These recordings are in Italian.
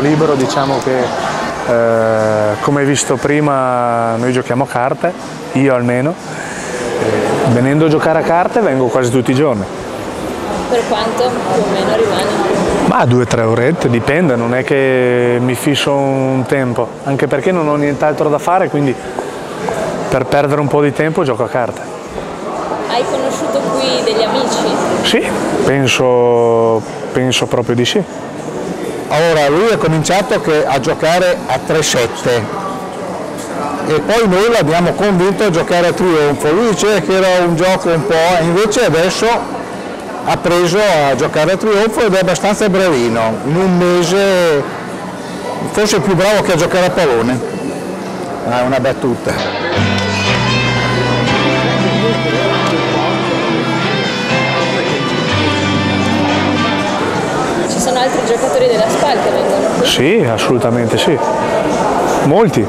libero diciamo che eh, come hai visto prima noi giochiamo a carte, io almeno, venendo a giocare a carte vengo quasi tutti i giorni. Per quanto più o meno rimane? Ma due o tre orette, dipende, non è che mi fisso un tempo, anche perché non ho nient'altro da fare, quindi per perdere un po' di tempo gioco a carte. Hai conosciuto qui degli amici? Sì, penso, penso proprio di sì. Allora, lui ha cominciato che, a giocare a 3-7 e poi noi l'abbiamo convinto a giocare a trionfo. Lui diceva che era un gioco un po', invece adesso ha preso a giocare a trionfo ed è abbastanza bravino. In un mese forse più bravo che a giocare a pallone. Ah, una battuta. Giocatori della SPAL che vengono qui? Sì, assolutamente sì. Molti.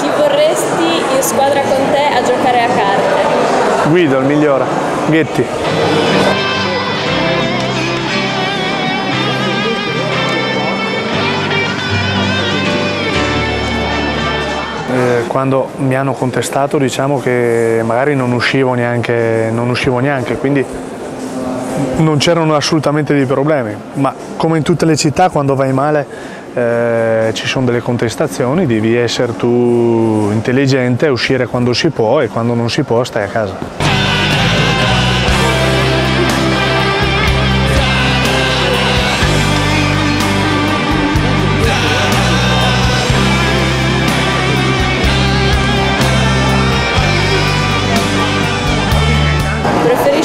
Chi vorresti in squadra con te a giocare a carte? Guido, il migliore. Ghetti. Eh, quando mi hanno contestato diciamo che magari non uscivo neanche, non uscivo neanche quindi non c'erano assolutamente dei problemi, ma come in tutte le città quando vai male eh, ci sono delle contestazioni, devi essere tu intelligente, uscire quando si può e quando non si può stai a casa. Preferisci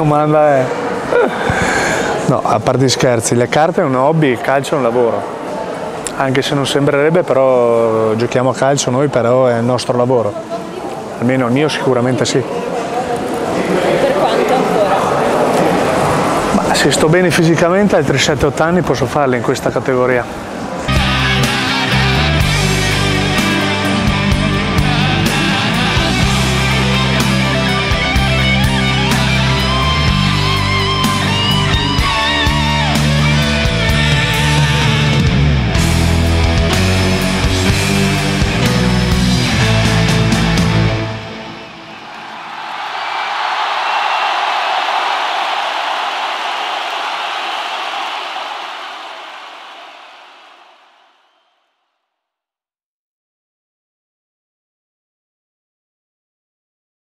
domanda è? No, a parte gli scherzi, le carte è un hobby, il calcio è un lavoro. Anche se non sembrerebbe, però giochiamo a calcio noi, però è il nostro lavoro. Almeno il mio sicuramente sì. Per quanto ancora? Ma se sto bene fisicamente, altri 7-8 anni posso farli in questa categoria.